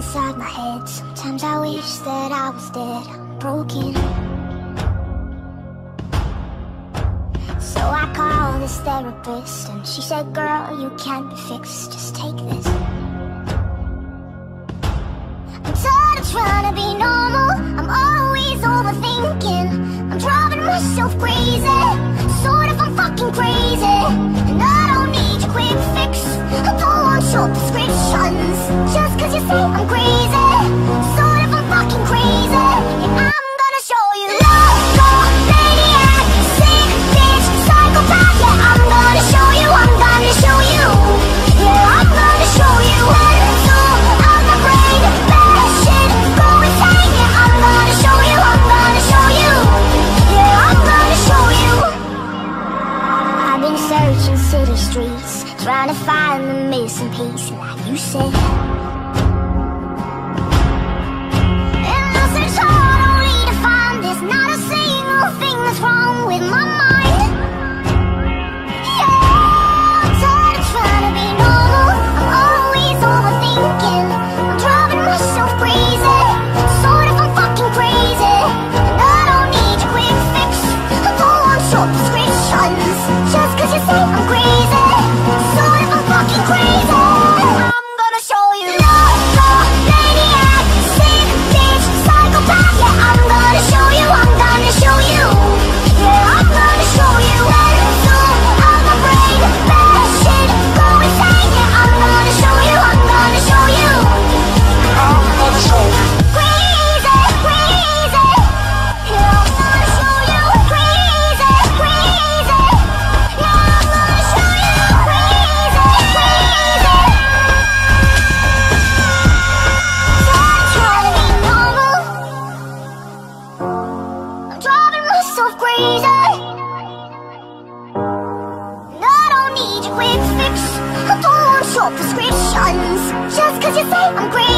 inside my head. Sometimes I wish that I was dead broken. So I called this therapist And she said, girl, you can't be fixed. Just take this. I'm tired of trying to be normal. I'm always overthinking. I'm driving myself crazy. Trying to find the missing piece, like you said. I don't need quick I don't want prescriptions. Just cause you say I'm great.